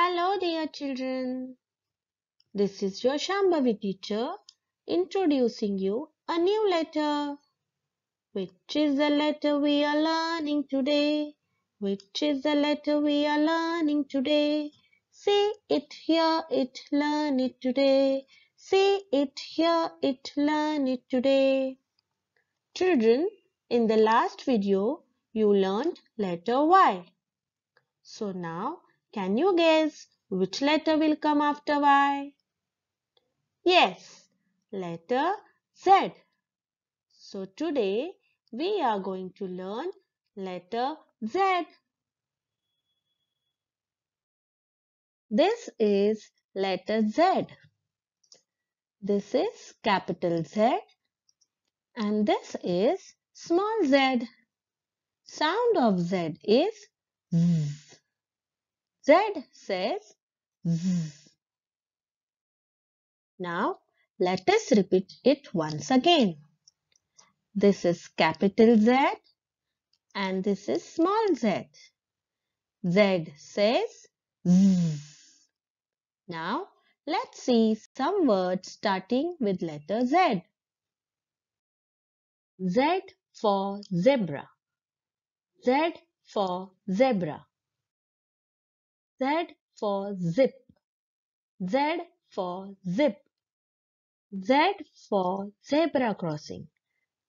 Hello dear children. This is your Shambhavi teacher introducing you a new letter. Which is the letter we are learning today? Which is the letter we are learning today? Say it, hear it, learn it today. Say it, hear it, learn it today. Children, in the last video, you learned letter Y. So now, can you guess which letter will come after Y? Yes, letter Z. So today, we are going to learn letter Z. This is letter Z. This is capital Z and this is small z. Sound of Z is Z. Z says Z. Now let us repeat it once again. This is capital Z and this is small z. Z says Z. Now let's see some words starting with letter Z. Z for zebra. Z for zebra. Z for zip. Z for zip. Z for zebra crossing.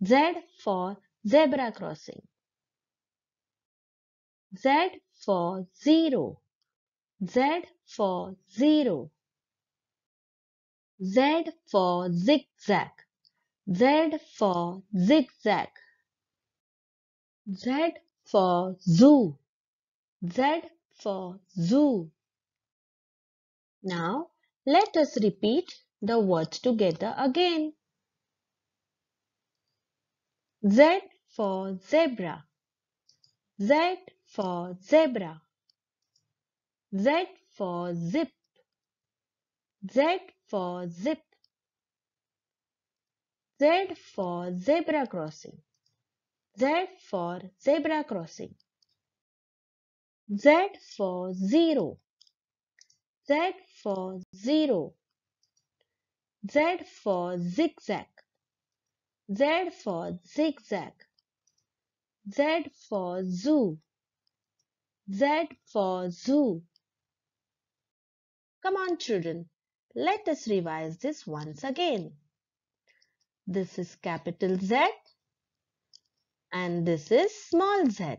Z for zebra crossing. Z for zero. Z for zero. Z for zigzag. Z for zigzag. Z for zoo. Z for zoo. Now let us repeat the words together again. Z for zebra. Z for zebra. Z for zip. Z for zip. Z for zebra crossing. Z for zebra crossing. Z for zero. Z for zero. Z for zigzag. Z for zigzag. Z for zoo. Z for zoo. Come on children, let us revise this once again. This is capital Z and this is small z.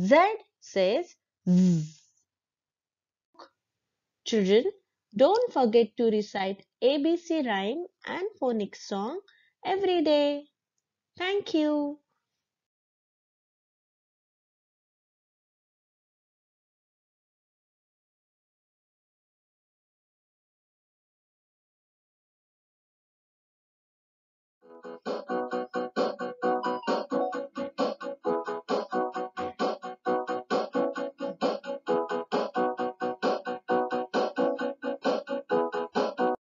Z says. Children, don't forget to recite ABC rhyme and phonics song every day. Thank you.